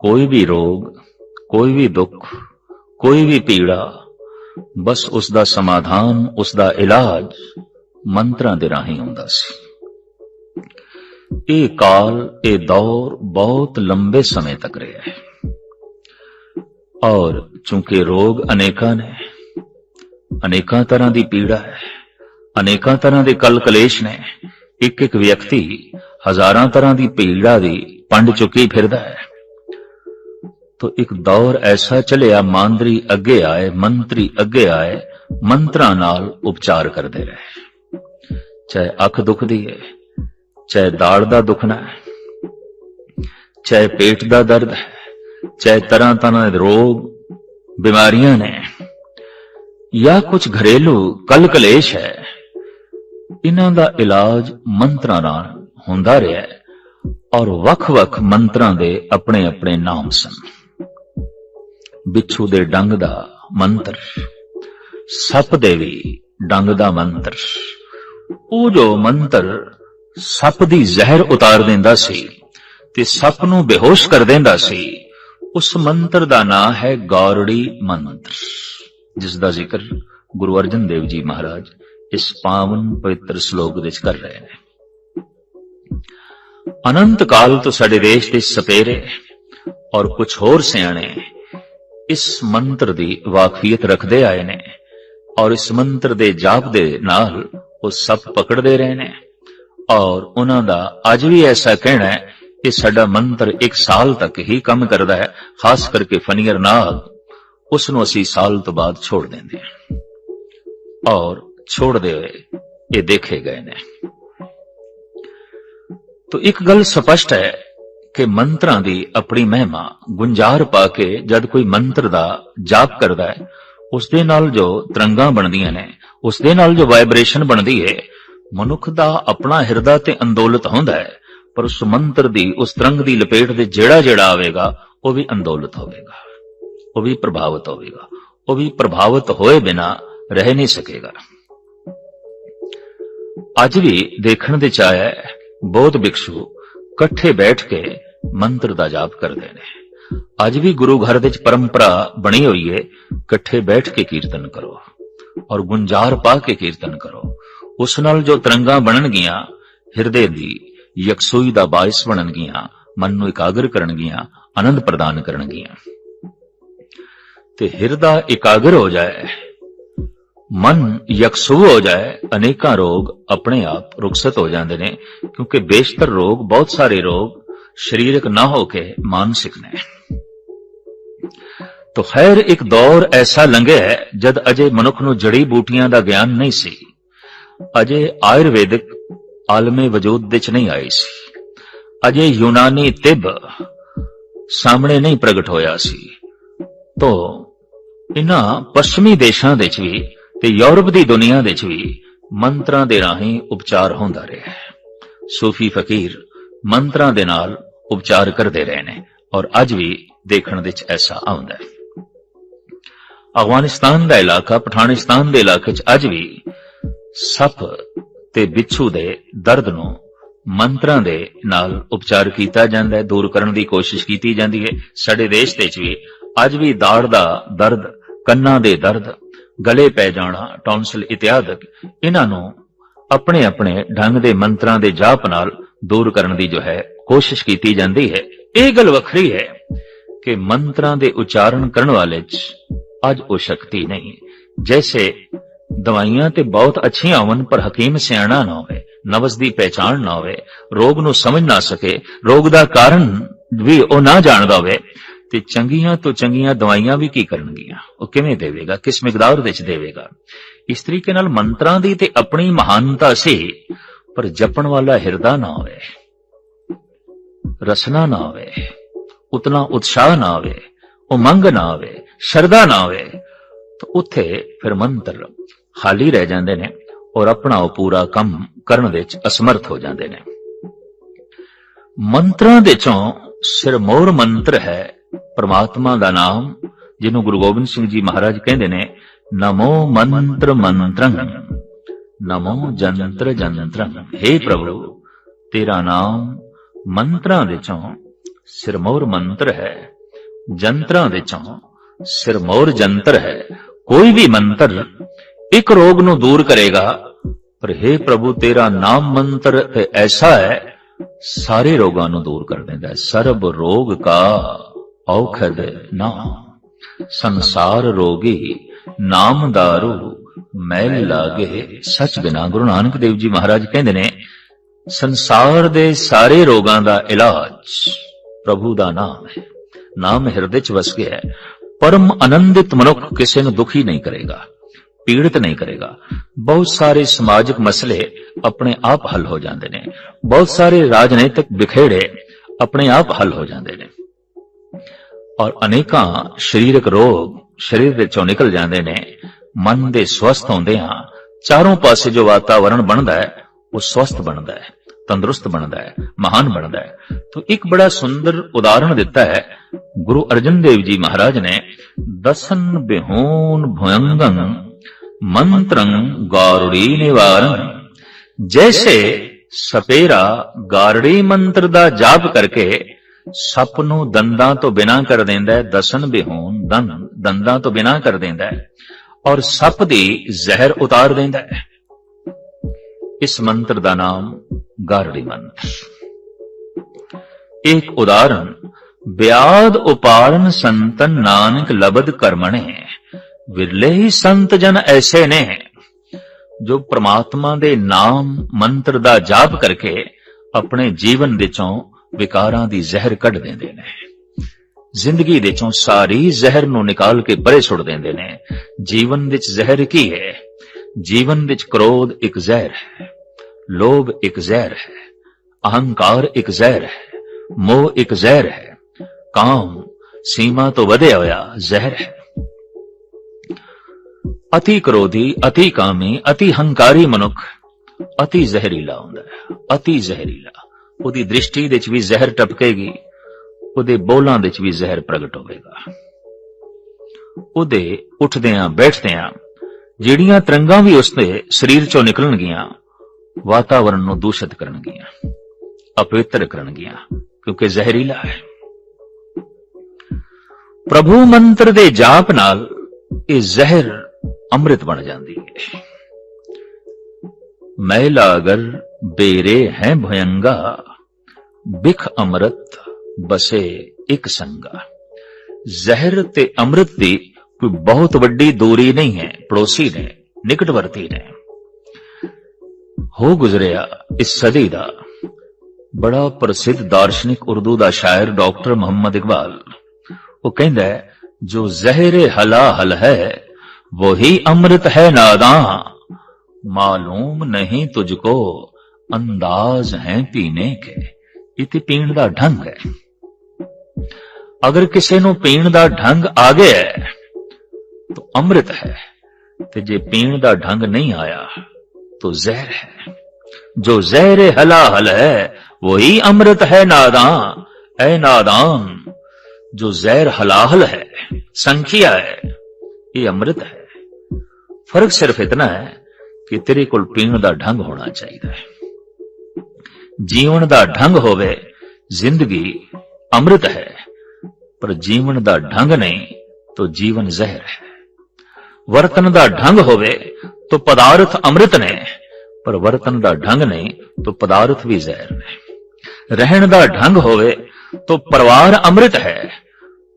ਕੋਈ ਵੀ ਰੋਗ, ਕੋਈ ਵੀ ਦੁੱਖ, ਕੋਈ ਵੀ ਪੀੜਾ, ਬਸ ਉਸ ਦਾ ਸਮਾਧਾਨ ਉਸ ਦਾ ਇਲਾਜ ਮੰਤਰਾਂ ਦੇ ਰਾਹੀਂ ਹੁੰਦਾ ਸੀ। ਇਹ ਕਾਲ, ਇਹ ਦੌਰ ਬਹੁਤ ਲੰਬੇ ਸਮੇਂ ਤੱਕ ਰਿਹਾ ਹੈ। ਔਰ ਚूंकि ਰੋਗ ਅਨੇਕਾਂ ਨੇ, ਅਨੇਕਾਂ ਤਰ੍ਹਾਂ ਦੀ ਪੀੜਾ ਹੈ, ਅਨੇਕਾਂ ਤਰ੍ਹਾਂ ਦੇ ਕਲ ਕਲੇਸ਼ ਨੇ ਇੱਕ ਇੱਕ ਵਿਅਕਤੀ ਹਜ਼ਾਰਾਂ ਤਰ੍ਹਾਂ ਦੀ ਪੀੜਾ ਦੀ ਪੰਡ ਚੁੱਕੀ ਫਿਰਦਾ ਹੈ। ਤੋ ਇੱਕ ਦੌਰ ਐਸਾ ਚੱਲਿਆ, ਮਾਂਦਰੀ ਅੱਗੇ ਆਏ, ਮੰਤਰੀ ਅੱਗੇ ਆਏ, ਮੰਤਰਾਂ ਨਾਲ ਉਪਚਾਰ ਕਰਦੇ ਰਹੇ। ਚਾਹੇ ਅੱਖ ਦੁਖਦੀ ਹੈ ਚਾਹੇ ਦਾੜ ਦਾ ਦੁਖਣਾ ਹੈ ਚਾਹੇ ਪੇਟ ਦਾ ਦਰਦ ਹੈ ਚਾਹੇ ਤਰ੍ਹਾਂ ਤਰ੍ਹਾਂ ਦੇ ਰੋਗ, ਬਿਮਾਰੀਆਂ ਨੇ, ਜਾਂ ਕੁਝ ਘਰੇਲੂ ਕਲ ਕਲੇਸ਼ ਹੈ, ਇਹਨਾਂ ਦਾ ਇਲਾਜ ਮੰਤਰਾਂ ਨਾਲ ਹੁੰਦਾ ਰਿਹਾ ਹੈ ਔਰ ਵੱਖ-ਵੱਖ ਮੰਤਰਾਂ ਦੇ ਆਪਣੇ ਆਪਣੇ ਨਾਮ ਸਨ। ਬਿੱਛੂ ਦੇ ਡੰਗ ਦਾ ਮੰਤਰ। ਸੱਪ ਦੇ ਵੀ ਡੰਗ ਦਾ ਮੰਤਰ। ਉਹ ਜੋ ਮੰਤਰ ਸੱਪ ਦੀ ਜ਼ਹਿਰ ਉਤਾਰ ਦਿੰਦਾ ਸੀ ਤੇ ਸੱਪ ਨੂੰ ਬੇਹੋਸ਼ ਕਰ ਦਿੰਦਾ ਸੀ, ਉਸ ਮੰਤਰ ਦਾ ਨਾਮ ਹੈ ਗੌਰੜੀ ਮੰਤਰ। ਜਿਸ ਦਾ ਜ਼ਿਕਰ ਗੁਰੂ ਅਰਜਨ ਦੇਵ ਜੀ ਮਹਾਰਾਜ ਇਸ ਪਾਵਨ ਪਵਿੱਤਰ ਸ਼ਲੋਕ ਵਿੱਚ ਕਰ ਰਹੇ ਨੇ। ਅਨੰਤ ਕਾਲ ਤੋਂ ਸਾਡੇ ਦੇਸ਼ ਦੇ ਸਪੇਰੇ ਔਰ ਕੁਝ ਹੋਰ ਸਿਆਣੇ ਇਸ ਮੰਤਰ ਦੀ ਵਾਕਫੀਅਤ ਰੱਖਦੇ ਆਏ ਨੇ ਔਰ ਇਸ ਮੰਤਰ ਦੇ ਜਾਪ ਦੇ ਨਾਲ ਉਹ ਸਭ ਪਕੜਦੇ ਰਹੇ ਨੇ ਔਰ ਉਹਨਾਂ ਦਾ ਅੱਜ ਵੀ ਐਸਾ ਕਹਿਣਾ ਹੈ ਕਿ ਸਾਡਾ ਮੰਤਰ 1 ਸਾਲ ਤੱਕ ਹੀ ਕੰਮ ਕਰਦਾ ਹੈ, ਖਾਸ ਕਰਕੇ ਫਨੀਅਰ ਨਾਲ ਉਸ ਨੂੰ ਅਸੀਂ ਸਾਲ ਤੋਂ ਬਾਅਦ ਛੋੜ ਦਿੰਦੇ ਹਾਂ। ਔਰ ਛੋੜਦੇ ਹੋਏ ਇਹ ਦੇਖੇ ਗਏ ਨੇ। ਤੋ ਇੱਕ ਗੱਲ ਸਪਸ਼ਟ ਹੈ ਕਿ ਮੰਤਰਾਂ ਦੀ ਆਪਣੀ ਮਹਿਮਾ ਗੁੰਜਾਰ ਪਾ ਕੇ ਜਦ ਕੋਈ ਮੰਤਰ ਦਾ ਜਾਪ ਕਰਦਾ ਹੈ, ਉਸ ਦੇ ਨਾਲ ਜੋ ਤਰੰਗਾਂ ਬਣਦੀਆਂ ਨੇ, ਉਸ ਦੇ ਨਾਲ ਜੋ ਵਾਈਬ੍ਰੇਸ਼ਨ ਬਣਦੀ ਹੈ ਮਨੁੱਖ ਦਾ ਆਪਣਾ ਹਿਰਦਾ ਤੇ ਅੰਦੋਲਿਤ ਹੁੰਦਾ ਹੈ, ਪਰ ਉਸ ਮੰਤਰ ਦੀ, ਉਸ ਤਰੰਗ ਦੀ ਲਪੇਟ ਦੇ ਜਿਹੜਾ ਜਿਹੜਾ ਆਵੇਗਾ, ਉਹ ਵੀ ਅੰਦੋਲਿਤ ਹੋਵੇਗਾ, ਉਹ ਵੀ ਪ੍ਰਭਾਵਿਤ ਹੋਵੇਗਾ, ਉਹ ਵੀ ਪ੍ਰਭਾਵਿਤ ਹੋਏ ਬਿਨਾ ਰਹਿ ਨਹੀਂ ਸਕੇਗਾ। ਅੱਜ ਵੀ ਦੇਖਣ ਦੇ ਚਾਇਆ ਹੈ ਬਹੁਤ ਬਿਕਸ਼ੂ ਇਕੱਠੇ ਬੈਠ ਕੇ ਮੰਤਰ ਦਾ ਜਾਪ ਕਰਦੇ ਨੇ। ਅੱਜ ਵੀ ਗੁਰੂ ਘਰ ਵਿੱਚ ਪਰੰਪਰਾ ਬਣੀ ਹੋਈ ਹੈ ਇਕੱਠੇ ਬੈਠ ਕੇ ਕੀਰਤਨ ਕਰੋ ਔਰ ਗੁੰਜਾਰ ਪਾ ਕੇ ਕੀਰਤਨ ਕਰੋ। ਉਸ ਨਾਲ ਜੋ ਤਰੰਗਾਂ ਬਣਨਗੀਆਂ, ਹਿਰਦੇ ਦੀ ਯਕਸੋਈ ਦਾ ਬਾਇਸ ਬਣਨਗੀਆਂ, ਮਨ ਨੂੰ ਇਕਾਗਰ ਕਰਨਗੀਆਂ, ਆਨੰਦ ਪ੍ਰਦਾਨ ਕਰਨਗੀਆਂ। ਤੇ ਹਿਰਦਾ ਇਕਾਗਰ ਹੋ ਜਾਏ ਮਨ ਯਕਸੂ ਹੋ ਜਾਏ, ਅਨੇਕਾਂ ਰੋਗ ਆਪਣੇ ਆਪ ਰੁਕਸਤ ਹੋ ਜਾਂਦੇ ਨੇ, ਕਿਉਂਕਿ ਬੇਸ਼ਤਰ ਰੋਗ, ਬਹੁਤ ਸਾਰੇ ਰੋਗ ਸਰੀਰਕ ਨਾ ਹੋ ਕੇ ਮਾਨਸਿਕ ਨੇ। ਤੋ ਖੈਰ, ਇੱਕ ਦੌਰ ਐਸਾ ਲੰਘਿਆ ਜਦ ਅਜੇ ਮਨੁੱਖ ਨੂੰ ਜੜੀ ਬੂਟੀਆਂ ਦਾ ਗਿਆਨ ਨਹੀਂ ਸੀ। ਅਜੇ ਆਯੁਰਵੈਦਿਕ ਆਲਮੇ ਵਜੂਦ ਵਿੱਚ ਨਹੀਂ ਆਈ ਸੀ। ਅਜੇ ਯੂਨਾਨੀ ਤਿਬ ਸਾਹਮਣੇ ਨਹੀਂ ਪ੍ਰਗਟ ਹੋਇਆ ਸੀ। ਤੋ ਇਹਨਾਂ ਪੱਛਮੀ ਦੇਸ਼ਾਂ ਵਿੱਚ ਵੀ ਤੇ ਯੂਰਪ ਦੀ ਦੁਨੀਆ ਵਿੱਚ ਵੀ ਮੰਤਰਾਂ ਦੇ ਰਾਹੀਂ ਉਪਚਾਰ ਹੁੰਦਾ ਰਿਹਾ ਹੈ। ਸੂਫੀ ਫਕੀਰ ਮੰਤਰਾਂ ਦੇ ਨਾਲ ਉਪਚਾਰ ਕਰਦੇ ਰਹੇ ਨੇ ਔਰ ਅੱਜ ਵੀ ਦੇਖਣ ਵਿੱਚ ਐਸਾ ਆਉਂਦਾ ਹੈ। ਅਫਗਾਨਿਸਤਾਨ ਦਾ ਇਲਾਕਾ ਪਠਾਨਿਸਤਾਨ ਦੇ ਇਲਾਕੇ 'ਚ ਅੱਜ ਵੀ ਸੱਪ ਤੇ ਬਿੱਛੂ ਦੇ ਦਰਦ ਨੂੰ ਮੰਤਰਾਂ ਦੇ ਨਾਲ ਉਪਚਾਰ ਕੀਤਾ ਜਾਂਦਾ ਹੈ, ਦੂਰ ਕਰਨ ਦੀ ਕੋਸ਼ਿਸ਼ ਕੀਤੀ ਜਾਂਦੀ ਹੈ। ਸਾਡੇ ਦੇਸ਼ ਦੇ ਵਿੱਚ ਵੀ ਅੱਜ ਵੀ ਦਾੜ ਦਾ ਦਰਦ, ਕੰਨਾਂ ਦੇ ਦਰਦ ਗਲੇ ਪੈ ਜਾਣਾ ਟੌਨਸਲ ਇਤਿਆਦਿਕ ਇਹਨਾਂ ਨੂੰ ਆਪਣੇ ਆਪਣੇ ਢੰਗ ਦੇ ਮੰਤਰਾਂ ਦੇ ਜਾਪ ਨਾਲ ਦੂਰ ਕਰਨ ਦੀ ਜੋ ਹੈ, ਕੋਸ਼ਿਸ਼ ਕੀਤੀ ਜਾਂਦੀ ਹੈ। ਇਹ ਗੱਲ ਵੱਖਰੀ ਹੈ ਕਿ ਮੰਤਰਾਂ ਦੇ ਉਚਾਰਨ ਕਰਨ ਵਾਲੇ 'ਚ ਅੱਜ ਉਹ ਸ਼ਕਤੀ ਨਹੀਂ। ਜੈਸੇ ਦਵਾਈਆਂ ਤੇ ਬਹੁਤ ਅੱਛੀਆਂ ਹੋਣ ਪਰ ਹਕੀਮ ਸਿਆਣਾ ਨਾ ਹੋਵੇ ਨਵਜ਼ ਦੀ ਪਹਿਚਾਣ ਨਾ ਹੋਵੇ, ਰੋਗ ਨੂੰ ਸਮਝ ਨਾ ਸਕੇ, ਰੋਗ ਦਾ ਕਾਰਨ ਵੀ ਉਹ ਨਾ ਜਾਣਦਾ ਹੋਵੇ ਤੇ ਚੰਗੀਆਂ ਤੋਂ ਚੰਗੀਆਂ ਦਵਾਈਆਂ ਵੀ ਕੀ ਕਰਨਗੀਆਂ? ਉਹ ਕਿਵੇਂ ਦੇਵੇਗਾ? ਕਿਸ ਮਿਕਦਾਰ ਵਿੱਚ ਦੇਵੇਗਾ? ਇਸ ਤਰੀਕੇ ਨਾਲ ਮੰਤਰਾਂ ਦੀ ਤੇ ਆਪਣੀ ਮਹਾਨਤਾ ਸੀ ਪਰ ਜਪਣ ਵਾਲਾ ਹਿਰਦਾ ਨਾ ਹੋਵੇ, ਰਸਨਾ ਨਾ ਹੋਵੇ, ਉਤਨਾ ਉਤਸ਼ਾਹ ਨਾ ਹੋਵੇ, ਉਮੰਗ ਨਾ ਹੋਵੇ, ਸ਼ਰਧਾ ਨਾ ਹੋਵੇ, ਤਾਂ ਉੱਥੇ ਫਿਰ ਮੰਤਰ ਖਾਲੀ ਰਹਿ ਜਾਂਦੇ ਨੇ ਔਰ ਆਪਣਾ ਉਹ ਪੂਰਾ ਕੰਮ ਕਰਨ ਵਿੱਚ ਅਸਮਰਥ ਹੋ ਜਾਂਦੇ ਨੇ। ਮੰਤਰਾਂ ਦੇ ਚੋਂ ਸਿਰਮੌਰ ਮੰਤਰ ਹੈ ਪਰਮਾਤਮਾ ਦਾ ਨਾਮ, ਜਿਹਨੂੰ ਗੁਰੂ ਗੋਬਿੰਦ ਸਿੰਘ ਜੀ ਮਹਾਰਾਜ ਕਹਿੰਦੇ ਨੇ, ਨਮੋ ਮੰਤਰ ਮੰਤਰੰ। ਨਮੋ ਜੰਤਰ ਜੰਤਰੰ। हे ਪ੍ਰਭੂ, ਤੇਰਾ ਨਾਮ ਮੰਤਰਾਂ ਦੇ ਚੋਂ ਸਿਰਮੌਰ ਮੰਤਰ ਹੈ। ਜੰਤਰਾਂ ਦੇ ਚੋਂ ਸਿਰਮੌਰ ਜੰਤਰ ਹੈ। ਕੋਈ ਵੀ ਮੰਤਰ ਇੱਕ ਰੋਗ ਨੂੰ ਦੂਰ ਕਰੇਗਾ। ਪਰ हे ਪ੍ਰਭੂ, ਤੇਰਾ ਨਾਮ ਮੰਤਰ ਐਸਾ ਹੈ, ਸਾਰੇ ਰੋਗਾਂ ਨੂੰ ਦੂਰ ਕਰ ਦਿੰਦਾ ਹੈ। ਸਰਬ ਰੋਗ ਕਾ ਔਖਦ ਨਾਮ ਸੰਸਾਰ ਰੋਗੀ ਨਾਮ ਦਾਰੂ ਮੈਲ ਲਾਗੇ। ਸੱਚ ਬਿਨਾ ਗੁਰੂ ਨਾਨਕ ਦੇਵ ਜੀ ਮਹਾਰਾਜ ਕਹਿੰਦੇ ਨੇ, ਸੰਸਾਰ ਦੇ ਸਾਰੇ ਰੋਗਾਂ ਦਾ ਇਲਾਜ ਪ੍ਰਭੂ ਦਾ ਨਾਮ ਹੈ। ਨਾਮ ਹਿਰਦੇ 'ਚ ਵਸ ਗਿਆ ਹੈ। ਪਰਮ ਆਨੰਦਿਤ ਮਨੁੱਖ ਕਿਸੇ ਨੂੰ ਦੁਖੀ ਨਹੀਂ ਕਰੇਗਾ, ਪੀੜਤ ਨਹੀਂ ਕਰੇਗਾ। ਬਹੁਤ ਸਾਰੇ ਸਮਾਜਿਕ ਮਸਲੇ ਆਪਣੇ ਆਪ ਹੱਲ ਹੋ ਜਾਂਦੇ ਨੇ। ਬਹੁਤ ਸਾਰੇ ਰਾਜਨੀਤਿਕ ਵਿਖੇੜੇ ਆਪਣੇ ਆਪ ਹੱਲ ਹੋ ਜਾਂਦੇ ਨੇ। ਔਰ ਅਨੇਕਾਂ ਸਰੀਰਕ ਰੋਗ ਸਰੀਰ ਵਿੱਚੋਂ ਨਿਕਲ ਜਾਂਦੇ ਨੇ, ਮਨ ਦੇ ਸਵਸਥ ਹੁੰਦੇ ਆ ਚਾਰੋਂ ਪਾਸੇ ਜੋ ਵਾਤਾਵਰਣ ਬਣਦਾ ਹੈ, ਉਹ ਸਵਸਥ ਬਣਦਾ ਹੈ, ਤੰਦਰੁਸਤ ਬਣਦਾ ਹੈ, ਮਹਾਨ ਬਣਦਾ ਹੈ। ਤਾਂ ਇੱਕ ਬੜਾ ਸੁੰਦਰ ਉਦਾਹਰਣ ਦਿੱਤਾ ਹੈ, ਗੁਰੂ ਅਰਜਨ ਦੇਵ ਜੀ ਮਹਾਰਾਜ ਨੇ, ਦਸਨ ਬਿਹੂਨ ਭਯੰਗੰ ਮੰਤਰੰ ਗਾਰੜੀ ਨਿਵਾਰਨ ਜੈਸੇ ਸਪੇਰਾ ਗਾਰੜੀ ਮੰਤਰ ਦਾ ਜਾਪ ਕਰਕੇ ਸੱਪ ਨੂੰ ਦੰਦਾਂ ਤੋਂ ਬਿਨਾ ਕਰ ਦਿੰਦਾ ਹੈ, ਦਸਨ ਬਿਹੂਨ ਦੰਦ ਦੰਦਾਂ ਤੋਂ ਬਿਨਾ ਕਰ ਦਿੰਦਾ ਹੈ, ਔਰ ਸੱਪ ਦੀ ਜ਼ਹਿਰ ਉਤਾਰ ਦਿੰਦਾ ਹੈ। ਇਸ ਮੰਤਰ ਦਾ ਨਾਮ ਗਾਰੜੀ ਮੰਤਰ ਇੱਕ ਉਦਾਹਰਣ ਬਿਆਦ ਉਪਾਰਨ ਸੰਤਨ ਨਾਨਕ ਲਬਦ ਕਰਮਣੇ, ਵਿਰਲੇ ਹੀ ਸੰਤ ਜਨ ਐਸੇ ਨੇ। ਜੋ ਪ੍ਰਮਾਤਮਾ ਦੇ ਨਾਮ ਮੰਤਰ ਦਾ ਜਾਪ ਕਰਕੇ ਆਪਣੇ ਜੀਵਨ ਵਿੱਚੋਂ ਵਿਕਾਰਾਂ ਦੀ ਜ਼ਹਿਰ ਕੱਢ ਦਿੰਦੇ ਨੇ। ਜ਼ਿੰਦਗੀ ਦੇ ਚੋਂ ਸਾਰੀ ਜ਼ਹਿਰ ਨੂੰ ਨਿਕਾਲ ਕੇ ਪਰੇ ਸੁੱਟ ਦਿੰਦੇ ਨੇ। ਜੀਵਨ ਵਿੱਚ ਜ਼ਹਿਰ ਕੀ ਹੈ? ਜੀਵਨ ਵਿੱਚ ਕ੍ਰੋਧ ਇੱਕ ਜ਼ਹਿਰ ਹੈ। ਲੋਭ ਇੱਕ ਜ਼ਹਿਰ ਹੈ। ਅਹੰਕਾਰ ਇੱਕ ਜ਼ਹਿਰ ਹੈ। ਮੋਹ ਇੱਕ ਜ਼ਹਿਰ ਹੈ। ਕਾਮ ਸੀਮਾ ਤੋਂ ਵਧਿਆ ਹੋਇਆ ਜ਼ਹਿਰ ਹੈ। ਅਤੀ ਕ੍ਰੋਧੀ, ਅਤੀ ਕਾਮੀ, ਅਤੀ ਹੰਕਾਰੀ ਮਨੁੱਖ ਅਤੀ ਜ਼ਹਿਰੀਲਾ ਹੁੰਦਾ ਹੈ। ਅਤੀ ਜ਼ਹਿਰੀਲਾ। ਉਹਦੀ ਦ੍ਰਿਸ਼ਟੀ ਦੇ ਵਿੱਚ ਵੀ ਜ਼ਹਿਰ ਟਪਕੇਗੀ, ਉਹਦੇ ਬੋਲਾਂ ਵਿੱਚ ਵੀ ਜ਼ਹਿਰ ਪ੍ਰਗਟ ਹੋਵੇਗਾ। ਉਹਦੇ ਉੱਠਦਿਆਂ, ਬੈਠਦਿਆਂ ਜਿਹੜੀਆਂ ਤਰੰਗਾਂ ਵੀ ਉਸਦੇ ਸਰੀਰ ਚੋਂ ਨਿਕਲਣਗੀਆਂ, ਵਾਤਾਵਰਣ ਨੂੰ ਦੂਸ਼ਿਤ ਕਰਨਗੀਆਂ, ਅਪਵਿੱਤਰ ਕਰਨਗੀਆਂ, ਕਿਉਂਕਿ ਜ਼ਹਿਰੀਲਾ ਹੈ। ਪ੍ਰਭੂ ਮੰਤਰ ਦੇ ਜਾਪ ਨਾਲ ਇਹ ਜ਼ਹਿਰ ਅੰਮ੍ਰਿਤ ਬਣ ਜਾਂਦੀ ਹੈ। ਮੈਲਾ ਅਗਰ ਬੇਰੇ ਹੈ ਭਯੰਗਾ ਬਿਖ ਅੰਮ੍ਰਿਤ ਬਸੇ ਇੱਕ ਸੰਗਾ ਜ਼ਹਿਰ ਤੇ ਅੰਮ੍ਰਿਤ ਦੀ ਕੋਈ ਬਹੁਤ ਵੱਡੀ ਦੂਰੀ ਨਹੀਂ ਹੈ ਪੜੋਸੀ ਨੇ ਨਿਕਟਵਰਤੀ ਨੇ ਹੋ ਗੁਜ਼ਰਿਆ ਇਸ ਸਦੀ ਦਾ ਬੜਾ ਪ੍ਰਸਿੱਧ ਦਾਰਸ਼ਨਿਕ ਉਰਦੂ ਦਾ ਸ਼ਾਇਰ ਡਾਕਟਰ ਮੁਹੰਮਦ ਇਕਬਾਲ ਉਹ ਕਹਿੰਦਾ ਹੈ ਜੋ ਜ਼ਹਿਰ ਹਲਾ ਹਲ ਹੈ वही अमृत है नादा ਮਾਲੂਮ ਨਹੀਂ ਤੁਝਕੋ ਅੰਦਾਜ਼ ਹੈ ਪੀਣੇ ਕੇ ਇਹ ਤੇ ਪੀਣ ਦਾ ਢੰਗ ਹੈ। ਅਗਰ ਕਿਸੇ ਨੂੰ ਪੀਣ ਦਾ ਢੰਗ ਆ ਗਿਆ ਹੈ, ਤਾਂ ਅੰਮ੍ਰਿਤ ਹੈ, ਤੇ ਜੇ ਪੀਣ ਦਾ ਢੰਗ ਨਹੀਂ ਆਇਆ, ਤਾਂ ਜ਼ਹਿਰ ਹੈ। ਜੋ ਜ਼ਹਿਰ ਹਲਾ ਹਲ ਹੈ, ਵਹੀ ਅੰਮ੍ਰਿਤ ਹੈ ਨਾਦਾਨ। ਐ ਨਾਦਾਨ, ਜੋ ਜ਼ਹਿਰ ਹਲਾਹਲ ਹੈ, ਸੰਖਿਆ ਹੈ, ਇਹ ਅੰਮ੍ਰਿਤ ਹੈ। ਫ਼ਰਕ ਸਿਰਫ ਇਤਨਾ ਹੈ ਕਿ ਤੇਰੇ ਕੋਲ ਪੀਣ ਦਾ ਢੰਗ ਹੋਣਾ ਚਾਹੀਦਾ ਹੈ। ਜੀਵਨ ਦਾ ਢੰਗ ਹੋਵੇ ਜ਼ਿੰਦਗੀ ਅੰਮ੍ਰਿਤ ਹੈ ਪਰ ਜੀਵਨ ਦਾ ਢੰਗ ਨਹੀਂ ਤਾਂ ਜੀਵਨ ਜ਼ਹਿਰ ਹੈ ਵਰਤਨ ਦਾ ਢੰਗ ਹੋਵੇ ਤਾਂ ਪਦਾਰਥ ਅੰਮ੍ਰਿਤ ਨੇ ਪਰ ਵਰਤਨ ਦਾ ਢੰਗ ਨਹੀਂ ਤਾਂ ਪਦਾਰਥ ਵੀ ਜ਼ਹਿਰ ਨੇ ਰਹਿਣ ਦਾ ਢੰਗ ਹੋਵੇ ਤਾਂ ਪਰਿਵਾਰ ਅੰਮ੍ਰਿਤ ਹੈ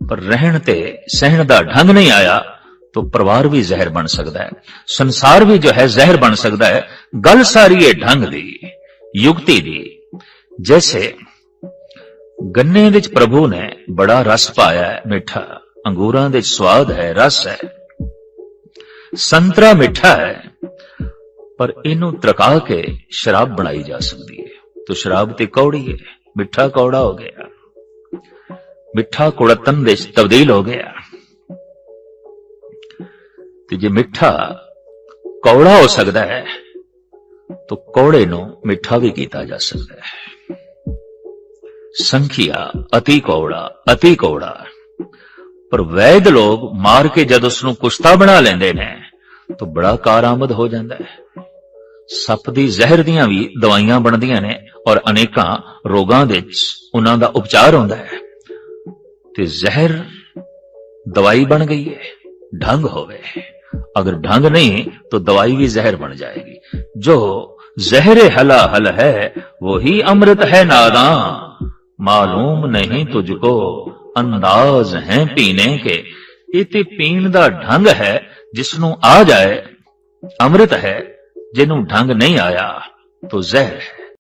ਪਰ ਰਹਿਣ ਤੇ ਸਹਿਣ ਦਾ ਢੰਗ ਨਹੀਂ ਆਇਆ तो परिवार भी जहर बन सकता है संसार भी जो है जहर बन सकता है गल सारी है ढंग दी युक्ति दी जैसे ਗੰਨੇ ਵਿੱਚ ਪ੍ਰਭੂ ਨੇ ਬੜਾ ਰਸ ਪਾਇਆ ਹੈ ਮਿੱਠਾ ਅੰਗੂਰਾਂ ਦੇ ਸਵਾਦ ਹੈ ਰਸ ਹੈ ਸੰਤਰਾ ਮਿੱਠਾ ਹੈ ਪਰ ਇਹਨੂੰ ਤਰਕਾ ਕੇ ਸ਼ਰਾਬ ਬਣਾਈ ਜਾ ਸਕਦੀ ਹੈ ਤੋ ਸ਼ਰਾਬ ਤੇ ਕੌੜੀ ਹੈ ਮਿੱਠਾ ਕੌੜਾ ਹੋ ਗਿਆ ਮਿੱਠਾ ਕੁੜਤਨ ਦੇ ਤਬਦੀਲ ਹੋ ਗਿਆ ਤੇ ਜੇ ਮਿੱਠਾ ਕੌੜਾ ਹੋ ਸਕਦਾ ਹੈ ਤੋ ਕੌੜੇ ਨੂੰ ਮਿੱਠਾ ਵੀ ਕੀਤਾ ਜਾ ਸਕਦਾ ਹੈ। ਸੰਖਿਆ, ਅਤੀ ਕੌੜਾ ਅਤੀ ਕੌੜਾ। ਪਰ ਵੈਦ ਲੋਕ ਮਾਰ ਕੇ ਜਦ ਉਸ ਨੂੰ ਕੁਸ਼ਤਾ ਬਣਾ ਲੈਂਦੇ ਨੇ, ਤਾਂ ਬੜਾ ਕਾਰਾਮਦ ਹੋ ਜਾਂਦਾ ਹੈ। ਸੱਪ ਦੀ ਜ਼ਹਿਰ ਦੀਆਂ ਵੀ ਦਵਾਈਆਂ ਬਣਦੀਆਂ ਨੇ ਔਰ ਅਨੇਕਾਂ ਰੋਗਾਂ ਦੇ ਵਿੱਚ ਉਹਨਾਂ ਦਾ ਉਪਚਾਰ ਹੁੰਦਾ ਹੈ। ਤੇ ਜ਼ਹਿਰ ਦਵਾਈ ਬਣ ਗਈ ਹੈ, ਢੰਗ ਹੋਵੇ। ਅਗਰ ਢੰਗ ਨਹੀਂ, ਤਾਂ ਦਵਾਈ ਵੀ ਜ਼ਹਿਰ ਬਣ ਜਾਏਗੀ। जो जहर हला हल है वही अमृत है नादा मालूम नहीं तुझको अंदाज है पीने के इते पीण ਦਾ ਢੰਗ ਹੈ ਜਿਸ ਨੂੰ ਆ ਜਾਏ ਅੰਮ੍ਰਿਤ ਹੈ ਜਿਹਨੂੰ ਢੰਗ ਨਹੀਂ ਆਇਆ ਤੋ ਜ਼ਹਿਰ ਹੈ